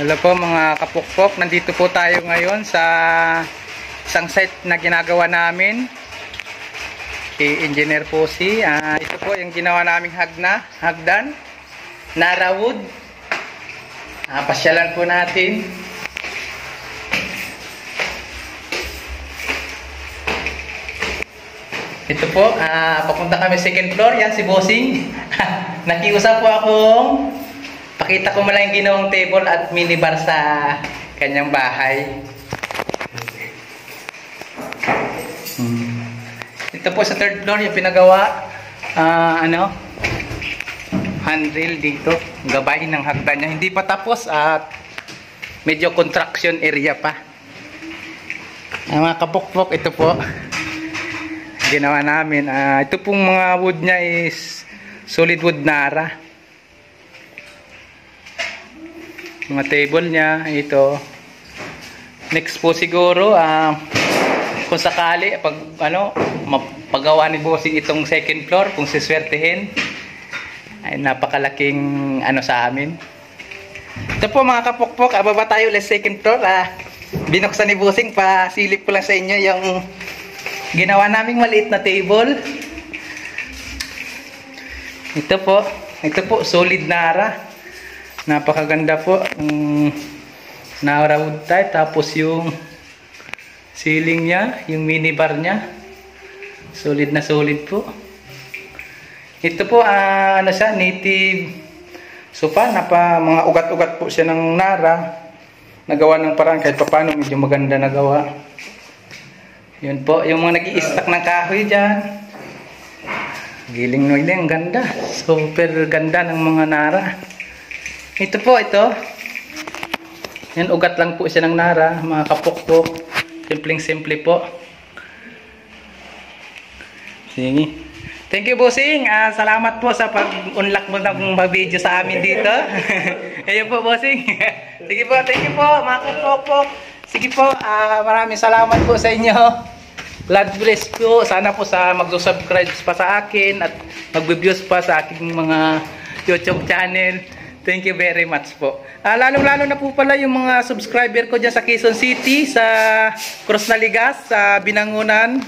Hello po mga kapukpok, nandito po tayo ngayon sa isang site na ginagawa namin. Kay Engineer po si, ah, ito po yung ginawa naming hagna, hagdan, Nara Wood. Ah, pasyalan po natin. Ito po, ah, papunta kami second floor, yan si Bossing. Nakiusap po akong Pakita ko muna yung ginawang table at minibar sa kanyang bahay. Hmm. Ito po sa third floor yung pinagawa ah, ano handrail dito. Gabay ng hagdan niya. Hindi pa tapos at medyo construction area pa. Ang mga kapukpok ito po. Ginawa namin. Ah, ito pong mga wood niya is solid wood nara mga table niya. Ito. Next po siguro ah, kung sakali pag ano mapagawa ni bossing itong second floor kung siswertehin ay napakalaking ano sa amin. Ito po mga kapukpok ababa tayo ulit second floor? Ah, binuksan ni bossing pa silip ko lang sa inyo yung ginawa naming maliit na table. Ito po. Ito po solid nara napakaganda po um, nara wood type tapos yung ceiling niya yung minibar niya. Solid na solid po. Ito po ah, ano siya native sofa. Na pa mga ugat-ugat po siya ng nara. Nagawa ng parang kahit pa paano medyo maganda nagawa yun po yung mga nag stack ng kahoy dyan. Giling no ang ganda. Super ganda ng mga nara ito po ito yan ugat lang po siya ng nara mga kapukpok simpleng simple po sige Thank you, Bossing. Ah, salamat po sa pag-unlock mo ng video sa amin dito. Ayun po, Bossing. Sige po, thank you po, mga kapokpok. Sige po, ah, maraming salamat po sa inyo. God bless po. Sana po sa mag-subscribe pa sa akin at mag-views pa sa aking mga YouTube channel. Thank you very much po. Ah, Lalo-lalo na po pala yung mga subscriber ko dyan sa Quezon City, sa Cruz Naligas, sa Binangunan,